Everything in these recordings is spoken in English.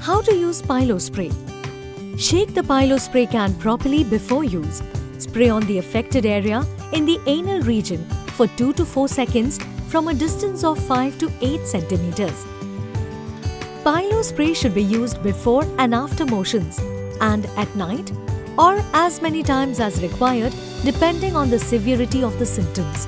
How to use PiloSpray? Shake the PiloSpray can properly before use. Spray on the affected area in the anal region for 2 to 4 seconds from a distance of 5 to 8 centimeters. PiloSpray should be used before and after motions and at night or as many times as required depending on the severity of the symptoms.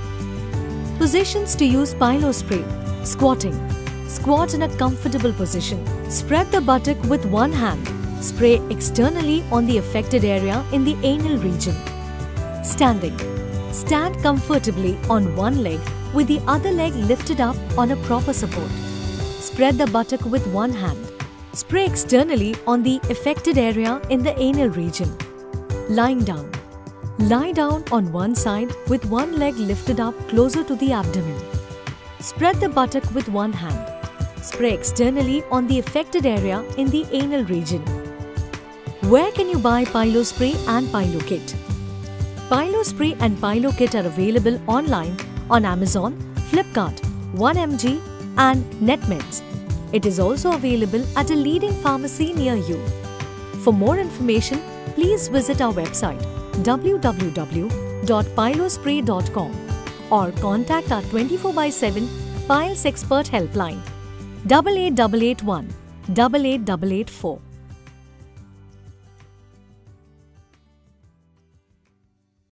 Positions to use PiloSpray. Squatting. Squat in a comfortable position. Spread the buttock with one hand. Spray externally on the affected area in the anal region. Standing. Stand comfortably on one leg with the other leg lifted up on a proper support. Spread the buttock with one hand. Spray externally on the affected area in the anal region. Lying down. Lie down on one side with one leg lifted up closer to the abdomen. Spread the buttock with one hand. Spray externally on the affected area in the anal region. Where can you buy PiloSpray and Pylo kit? PiloSpray and PiloKit are available online on Amazon, Flipkart, 1mg and Netmeds. It is also available at a leading pharmacy near you. For more information, please visit our website www.pilospray.com or contact our 24 by 7 Piles Expert Helpline 88881 88884.